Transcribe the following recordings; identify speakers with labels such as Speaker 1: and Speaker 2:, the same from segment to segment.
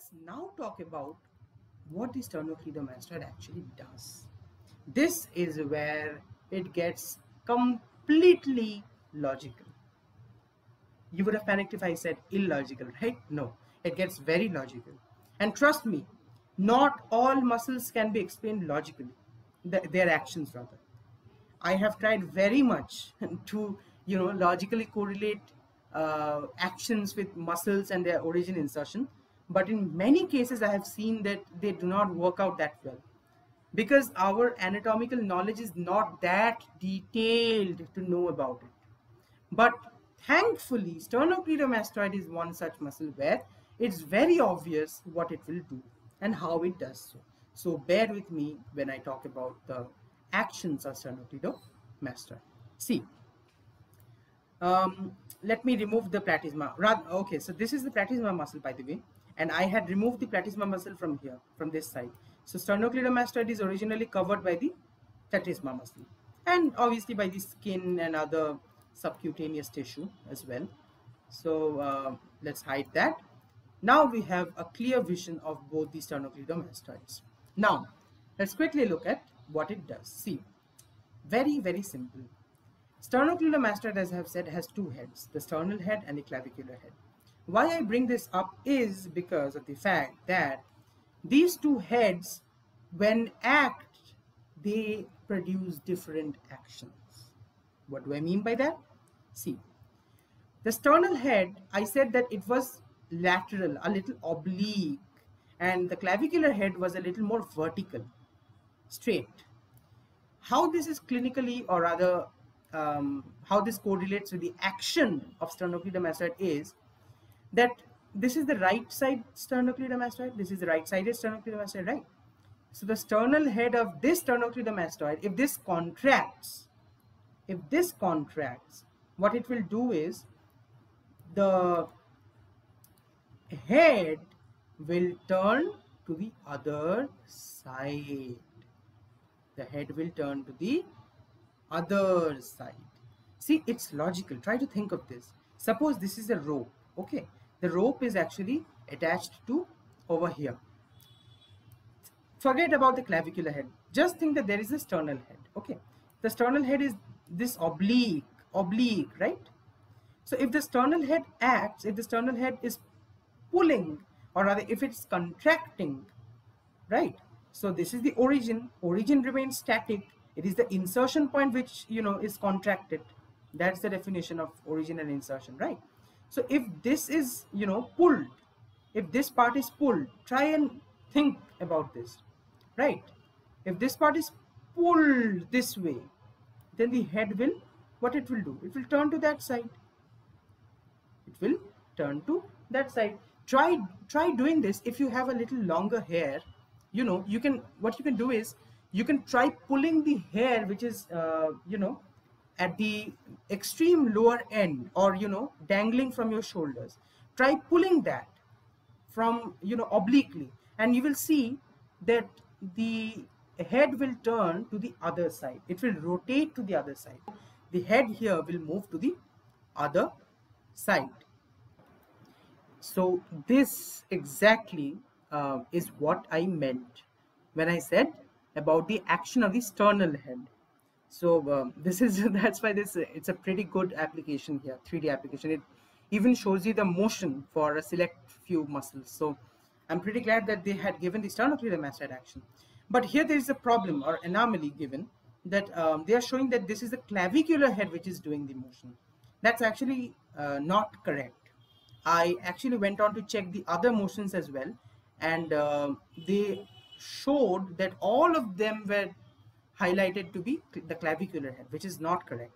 Speaker 1: let's now talk about what the sternocleidomastoid actually does. This is where it gets completely logical. You would have panicked if I said illogical, right? No, it gets very logical. And trust me, not all muscles can be explained logically, their actions rather. I have tried very much to, you know, logically correlate uh, actions with muscles and their origin insertion. But in many cases, I have seen that they do not work out that well because our anatomical knowledge is not that detailed to know about it. But thankfully, sternocleidomastoid is one such muscle where it's very obvious what it will do and how it does so. So bear with me when I talk about the actions of sternocleidomastoid. See, um, let me remove the platysma. Okay, so this is the platysma muscle, by the way, and I had removed the platysma muscle from here, from this side. So sternocleidomastoid is originally covered by the platysma muscle, and obviously by the skin and other subcutaneous tissue as well. So uh, let's hide that. Now we have a clear vision of both the sternocleidomastoids. Now, let's quickly look at what it does. See, very, very simple. Sternocleidomastoid, as I have said, has two heads, the sternal head and the clavicular head. Why I bring this up is because of the fact that these two heads, when act, they produce different actions. What do I mean by that? See, the sternal head, I said that it was lateral, a little oblique, and the clavicular head was a little more vertical, straight. How this is clinically, or rather, um, how this correlates with the action of sternocleidomastoid is that this is the right side sternocleidomastoid, this is the right-sided sternocleidomastoid, right? So the sternal head of this sternocleidomastoid, if this contracts, if this contracts, what it will do is the head will turn to the other side. The head will turn to the other side. See, it's logical. Try to think of this. Suppose this is a rope, okay? The rope is actually attached to over here. Forget about the clavicular head. Just think that there is a sternal head, okay? The sternal head is this oblique, oblique, right? So if the sternal head acts, if the sternal head is pulling or rather if it's contracting, right? So this is the origin. Origin remains static. It is the insertion point which, you know, is contracted. That's the definition of origin and insertion, right? So if this is, you know, pulled, if this part is pulled, try and think about this, right? If this part is pulled this way, then the head will, what it will do? It will turn to that side. It will turn to that side try try doing this if you have a little longer hair you know you can what you can do is you can try pulling the hair which is uh, you know at the extreme lower end or you know dangling from your shoulders. Try pulling that from you know obliquely. And you will see that the head will turn to the other side. It will rotate to the other side. The head here will move to the other side. So this exactly uh, is what I meant when I said about the action of the sternal head. So um, this is that's why this it's a pretty good application here, 3D application. It even shows you the motion for a select few muscles. So I'm pretty glad that they had given the sternocleidomastoid action. But here there is a problem or anomaly given that um, they are showing that this is the clavicular head which is doing the motion. That's actually uh, not correct. I actually went on to check the other motions as well and uh, they showed that all of them were highlighted to be the clavicular head which is not correct.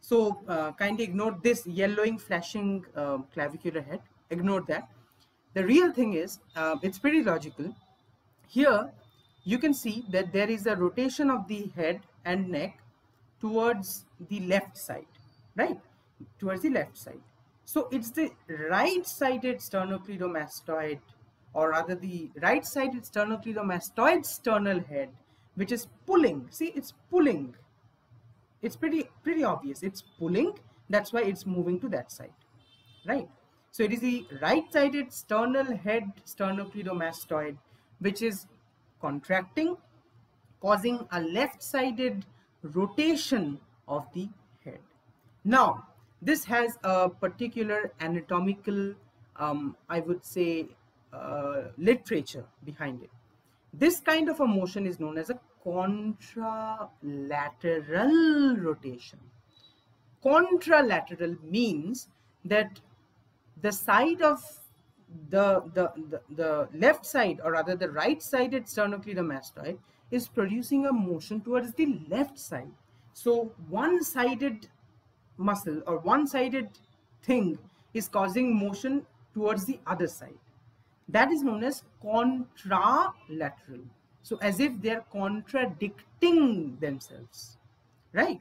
Speaker 1: So uh, kindly ignore this yellowing flashing uh, clavicular head ignore that. The real thing is uh, it's pretty logical. Here you can see that there is a rotation of the head and neck towards the left side right towards the left side so it's the right-sided sternocleidomastoid or rather the right-sided sternocleidomastoid sternal head which is pulling. See, it's pulling. It's pretty pretty obvious. It's pulling. That's why it's moving to that side, right? So it is the right-sided sternal head sternocleidomastoid which is contracting, causing a left-sided rotation of the head. Now, this has a particular anatomical, um, I would say, uh, literature behind it. This kind of a motion is known as a contralateral rotation. Contralateral means that the side of the, the, the, the left side or rather the right sided sternocleidomastoid is producing a motion towards the left side. So one sided muscle or one sided thing is causing motion towards the other side. That is known as contralateral. So as if they are contradicting themselves, right?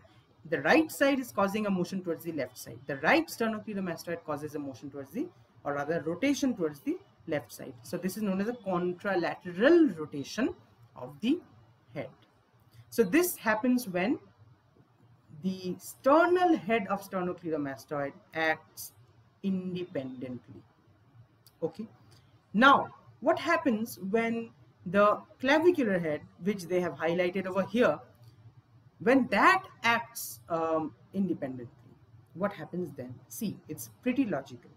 Speaker 1: The right side is causing a motion towards the left side. The right sternocleidomastoid causes a motion towards the, or rather rotation towards the left side. So this is known as a contralateral rotation of the head. So this happens when the sternal head of sternocleidomastoid acts independently. Okay. Now, what happens when the clavicular head, which they have highlighted over here, when that acts um, independently, what happens then? See, it's pretty logical.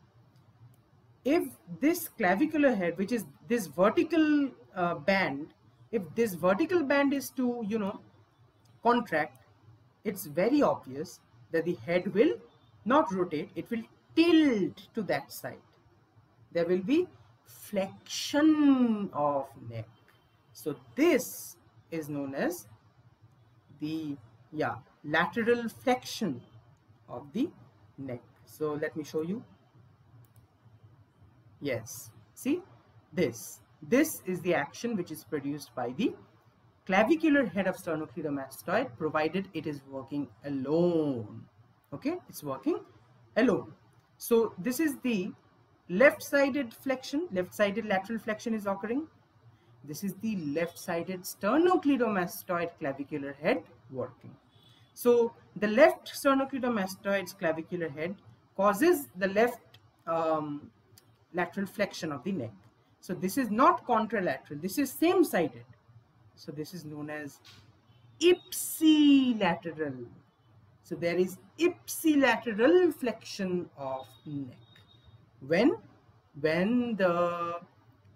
Speaker 1: If this clavicular head, which is this vertical uh, band, if this vertical band is to, you know, contract, it's very obvious that the head will not rotate, it will tilt to that side. There will be flexion of neck. So this is known as the yeah lateral flexion of the neck. So let me show you. Yes, see this. This is the action which is produced by the clavicular head of sternocleidomastoid provided it is working alone. Okay, it's working alone. So this is the left-sided flexion, left-sided lateral flexion is occurring. This is the left-sided sternocleidomastoid clavicular head working. So the left sternocleidomastoid's clavicular head causes the left um, lateral flexion of the neck. So this is not contralateral, this is same-sided. So this is known as ipsilateral. So there is ipsilateral flexion of neck when when the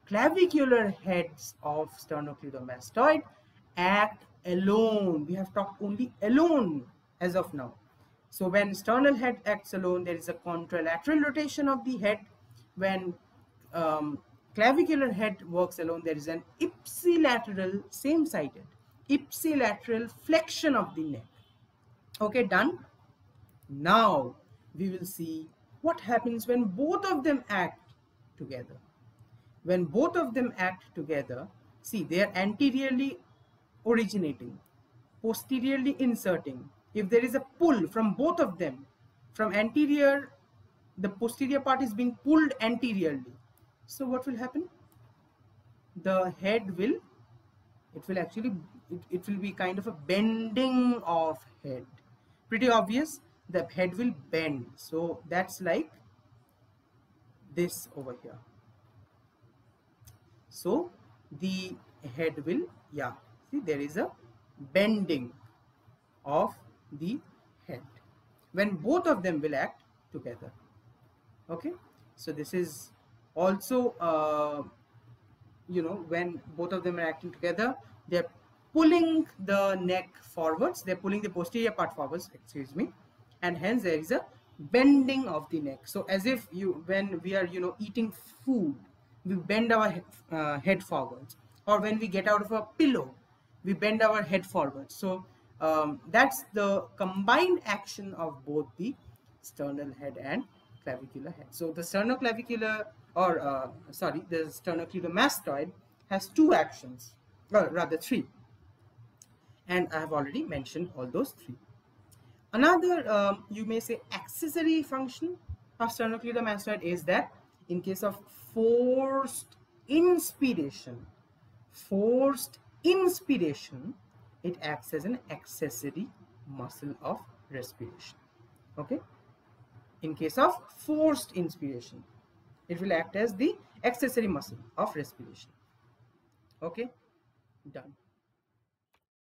Speaker 1: clavicular heads of sternocleidomastoid act alone we have talked only alone as of now. So when sternal head acts alone there is a contralateral rotation of the head. When um, clavicular head works alone there is an ipsilateral same sided ipsilateral flexion of the neck. Okay done. Now we will see what happens when both of them act together? When both of them act together, see they are anteriorly originating, posteriorly inserting. If there is a pull from both of them, from anterior, the posterior part is being pulled anteriorly. So what will happen? The head will, it will actually, it, it will be kind of a bending of head. Pretty obvious the head will bend. So that's like this over here. So the head will yeah. See there is a bending of the head. When both of them will act together. Okay? So this is also uh, you know when both of them are acting together they're pulling the neck forwards. They're pulling the posterior part forwards excuse me and hence there is a bending of the neck. So as if you when we are you know eating food we bend our head, uh, head forwards. Or when we get out of a pillow we bend our head forward so um, that's the combined action of both the sternal head and clavicular head. So the sternoclavicular or uh, sorry the sternocleidomastoid has two actions or rather three. And i have already mentioned all those three Another, um, you may say, accessory function of sternocleidomastoid is that in case of forced inspiration, forced inspiration, it acts as an accessory muscle of respiration. Okay. In case of forced inspiration, it will act as the accessory muscle of respiration okay done